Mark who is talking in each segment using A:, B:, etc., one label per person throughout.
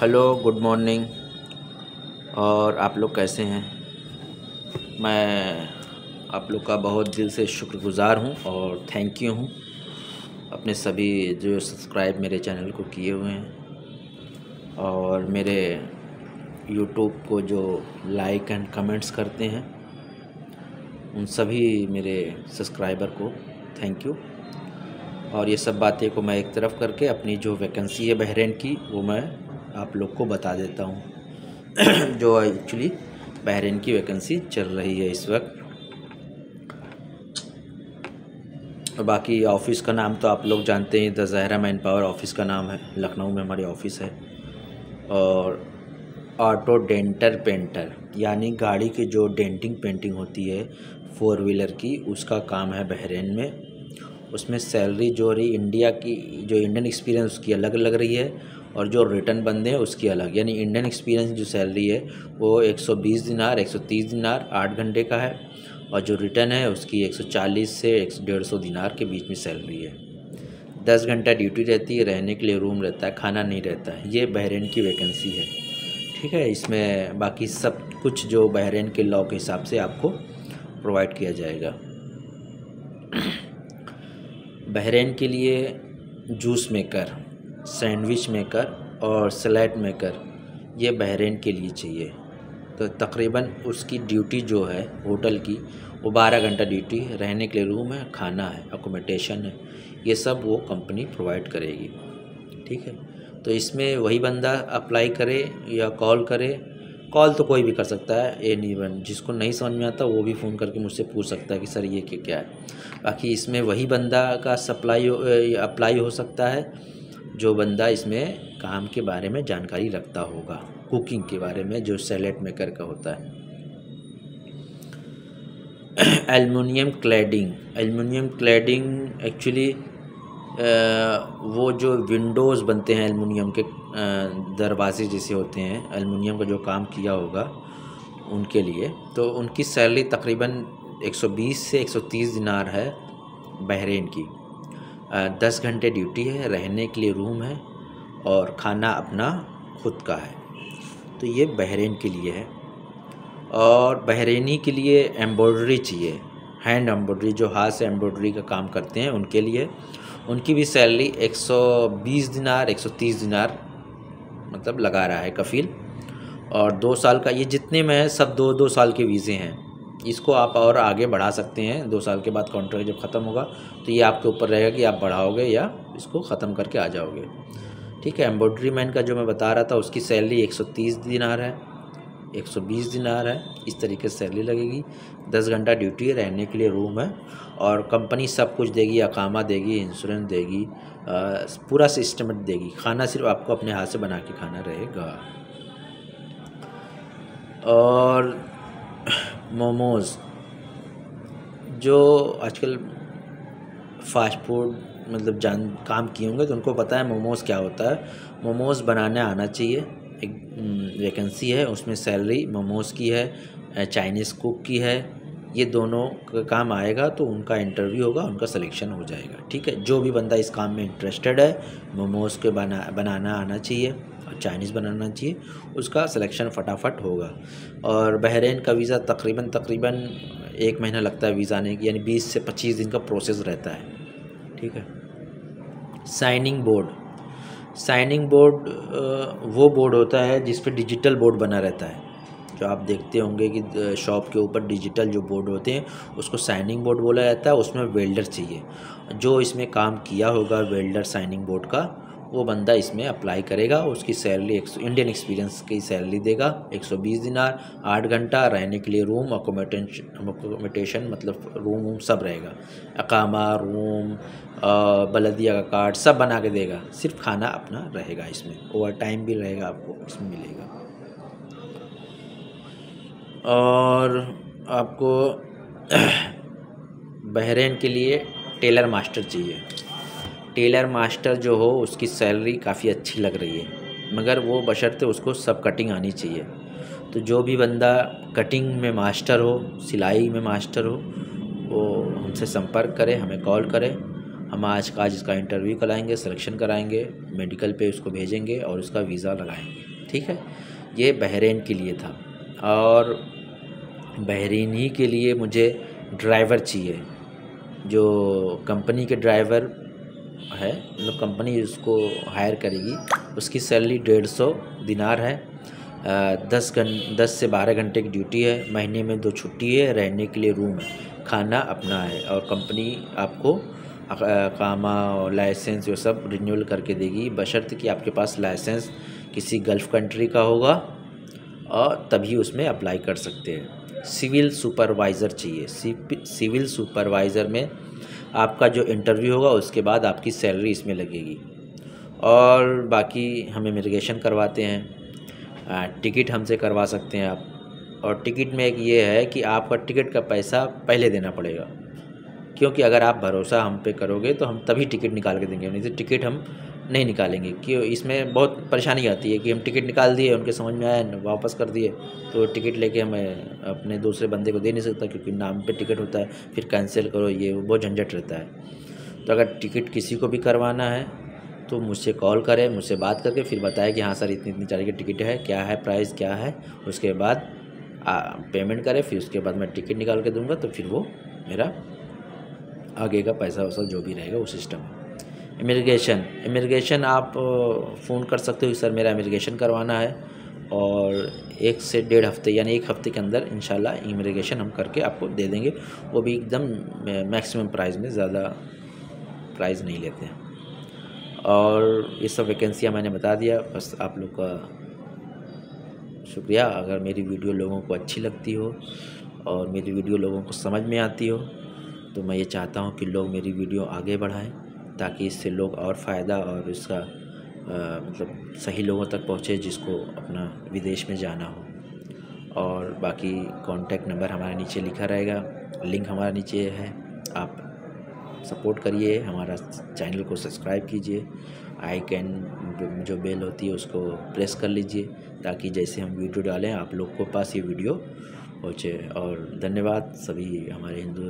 A: Hello, good morning. और आप लोग कैसे हैं? मैं आप लोग का बहुत दिल से शुक्रगुज़ार हूँ और थैंक यू हूँ। अपने सभी जो सब्सक्राइब मेरे चैनल को किए हुए हैं और मेरे यूट्यूब को जो लाइक एंड कमेंट्स करते हैं, उन सभी मेरे सब्सक्राइबर को थैंक यू और ये सब बातें को मैं एक तरफ़ करके अपनी जो वैकेंसी है बहरेन की, वो मैं आप लोग को बता देता हूँ। जो एक्चुअली बहरीन की वैकेंसी चल रही है इस वक्त। और बाकी ऑफ़िस का नाम तो आप लोग जानते हैं the Zahra manpower office का नाम है। लखनऊ में हमारी ऑफ़िस है। और ऑटो डेंटर पेंटर यानी गाड़ी की जो डेंटिंग पेंटिंग होती है फ़ोर व्हीलर की, उसका काम है बहरीन में। उसमें सैलरी जो रही इंडिया की, जो इंडियन एक्सपीरियंस उसकी अलग लग रही है। और जो रिटर्न बंदे हैं उसकी अलग। यानी इंडियन एक्सपीरियंस जो सैलरी है, वो 120 दिनार 130 दिनार, आठ घंटे का है और जो रिटर्न है उसकी 140 से एक डेढ़ सौ दिनार के बीच में सैलरी है। दस घंटा ड्यूटी रहती है, रहने के लिए रूम रहता है, खाना नहीं रहता है। ये बहरीन की वैकेंसी है। ठीक है, इसमें बाकी सब कुछ जो बहरीन के लॉ के हिसाब से आपको प्रोवाइड किया जाएगा। बहरीन के लिए जूस मेकर सैंडविच मेकर और सलाद मेकर, ये बहरीन के लिए चाहिए। तो तकरीबन उसकी ड्यूटी जो है, होटल की, वो बारह घंटा ड्यूटी, रहने के लिए रूम है, खाना है अकोमोडेशन है, ये सब वो कंपनी प्रोवाइड करेगी। ठीक है? तो इसमें वही बंदा अप्लाई करे या कॉल करे कॉल तो कोई भी कर सकता है ए नहीं वन जिसको नहीं समझ में आता, वो भी फ़ोन करके मुझसे पूछ सकता है कि, सर, ये क्या क्या है? बाकी इसमें वही बंदा का सप्लाई अप्लाई हो सकता है जो बंदा इसमें काम के बारे में जानकारी रखता होगा कुकिंग के बारे में जो सैलेड मेकर का होता है। Aluminium cladding aluminium cladding actually वो जो विंडोज़ बनते हैं एलमिनियम के दरवाजे जैसे होते हैं एलमिनियम का जो काम किया होगा उनके लिए तो उनकी सैलरी तकरीबन 120 से 130 दिनार है बहरीन की। दस घंटे ड्यूटी है, रहने के लिए रूम है और खाना अपना खुद का है। तो ये बहरीन के लिए है और बहरीनी के लिए एम्ब्रॉयडरी चाहिए, हैंड एम्ब्रॉयडरी, जो हाथ से एम्ब्रॉयडरी का काम करते हैं उनके लिए। उनकी भी सैलरी 120 दिनार 130 दिनार मतलब लगा रहा है कफ़ील। और दो साल का, ये जितने में है, सब दो दो साल के वीज़े हैं। इसको आप और आगे बढ़ा सकते हैं। दो साल के बाद कॉन्ट्रैक्ट जब ख़त्म होगा तो ये आपके ऊपर रहेगा कि आप बढ़ाओगे या इसको ख़त्म करके आ जाओगे। ठीक है एम्ब्रॉयड्री मैन का जो मैं बता रहा था उसकी सैलरी 130 दिनार है 120 दिनार है। इस तरीके से सैलरी लगेगी। 10 घंटा ड्यूटी रहने के लिए रूम है और कंपनी सब कुछ देगी अकामा देगी इंश्योरेंस देगी आ, पूरा सिस्टम देगी। खाना सिर्फ़ आपको अपने हाथ से बना के खाना रहेगा। और मोमोज़, जो आजकल फास्ट फ़ूड मतलब जान, काम किए होंगे तो उनको पता है मोमोज़ क्या होता है। मोमोज़ बनाने आना चाहिए। एक वैकेंसी है, उसमें सैलरी मोमोज़ की है चाइनीज़ कुक की है। ये दोनों का काम आएगा तो उनका इंटरव्यू होगा, उनका सिलेक्शन हो जाएगा। ठीक है? जो भी बंदा इस काम में इंटरेस्टेड है, मोमोज़ के बना, बनाना आना चाहिए। चाइनीज़ बनाना चाहिए, उसका सिलेक्शन फटाफट होगा। और बहरीन का वीज़ा तकरीबन तकरीबन एक महीना लगता है वीज़ा आने की, यानी बीस से पच्चीस दिन का प्रोसेस रहता है। ठीक है? साइनिंग बोर्ड साइनिंग बोर्ड वो बोर्ड होता है जिस पर डिजिटल बोर्ड बना रहता है। जो आप देखते होंगे कि शॉप के ऊपर डिजिटल जो बोर्ड होते हैं, उसको साइनिंग बोर्ड बोला जाता है, उसमें वेल्डर चाहिए। जो इसमें काम किया होगा वेल्डर साइनिंग बोर्ड का वो बंदा इसमें अप्लाई करेगा, उसकी सैलरी एक इंडियन एक्सपीरियंस की सैलरी देगा 120 दिनार, आठ घंटा रहने के लिए रूम अकोमोटेशन मतलब रूम वूम सब रहेगा। अकामा रूम बलदिया का कार्ड सब बना के देगा। सिर्फ़ खाना अपना रहेगा इसमें। ओवर टाइम भी रहेगा आपको इसमें मिलेगा। और आपको बहरीन के लिए टेलर मास्टर चाहिए। टेलर मास्टर जो हो, उसकी सैलरी काफ़ी अच्छी लग रही है। मगर वो बशर्ते उसको सब कटिंग आनी चाहिए। तो जो भी बंदा कटिंग में मास्टर हो, सिलाई में मास्टर हो, वो हमसे संपर्क करे, हमें कॉल करे। हम आज का आज इसका इंटरव्यू कराएँगे सिलेक्शन कराएँगे मेडिकल पे उसको भेजेंगे और उसका वीज़ा लगाएँगे। ठीक है? ये बहरीन के लिए था। और बहरीन ही के लिए मुझे ड्राइवर चाहिए। जो कंपनी के ड्राइवर है मतलब कंपनी उसको हायर करेगी। उसकी सैलरी डेढ़ सौ दिनार है। दस घं दस से बारह घंटे की ड्यूटी है। महीने में दो छुट्टी है, रहने के लिए रूम है। खाना अपना है और कंपनी आपको कामा लाइसेंस ये सब रिन्यूअल करके देगी। बशर्त कि आपके पास लाइसेंस किसी गल्फ़ कंट्री का होगा और तभी उसमें अप्लाई कर सकते हैं। सिविल सुपरवाइज़र चाहिए। सिविल सुपरवाइज़र में आपका जो इंटरव्यू होगा, उसके बाद आपकी सैलरी इसमें लगेगी। और बाकी हम इमिग्रेशन करवाते हैं। टिकट हमसे करवा सकते हैं आप। और टिकट में एक ये है कि आपका टिकट का पैसा पहले देना पड़ेगा। क्योंकि अगर आप भरोसा हम पे करोगे तो हम तभी टिकट निकाल के देंगे। नहीं तो टिकट हम नहीं निकालेंगे कि इसमें बहुत परेशानी आती है कि हम टिकट निकाल दिए उनके समझ में आया वापस कर दिए तो टिकट लेके हमें अपने दूसरे बंदे को दे नहीं सकता क्योंकि नाम पे टिकट होता है फिर कैंसिल करो ये बहुत झंझट रहता है। तो अगर टिकट किसी को भी करवाना है तो मुझसे कॉल करें मुझसे बात करके फिर बताएँ कि हाँ सर इतनी इतनी तारीख की टिकट है क्या है प्राइस क्या है उसके बाद आ, पेमेंट करें फिर उसके बाद मैं टिकट निकाल के दूँगा तो फिर वो मेरा आगे का पैसा वैसा जो भी रहेगा वो सिस्टम है। इमिग्रेशन। इमिग्रेशन आप फ़ोन कर सकते हो कि सर मेरा इमिग्रेशन करवाना है और एक से डेढ़ हफ़्ते यानी एक हफ़्ते के अंदर इंशाल्लाह इमिग्रेशन हम करके आपको दे देंगे। वो भी एकदम मैक्सिमम प्राइस में ज़्यादा प्राइस नहीं लेते हैं। और ये सब वैकेंसियाँ मैंने बता दिया, बस आप लोग का शुक्रिया। अगर मेरी वीडियो लोगों को अच्छी लगती हो और मेरी वीडियो लोगों को समझ में आती हो तो मैं ये चाहता हूँ कि लोग मेरी वीडियो आगे बढ़ाएँ। ताकि इससे लोग और फ़ायदा और इसका मतलब सही लोगों तक पहुँचे जिसको अपना विदेश में जाना हो। और बाकी कॉन्टैक्ट नंबर हमारे नीचे लिखा रहेगा। लिंक हमारा नीचे है। आप सपोर्ट करिए। हमारा चैनल को सब्सक्राइब कीजिए। आई कैन जो बेल होती है उसको प्रेस कर लीजिए ताकि जैसे हम वीडियो डालें, आप लोग को पास ये वीडियो पहुँचे। और धन्यवाद सभी हमारे हिंदू,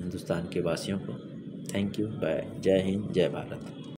A: हिंदुस्तान के वासियों को। थैंक यू बाय जय हिंद जय भारत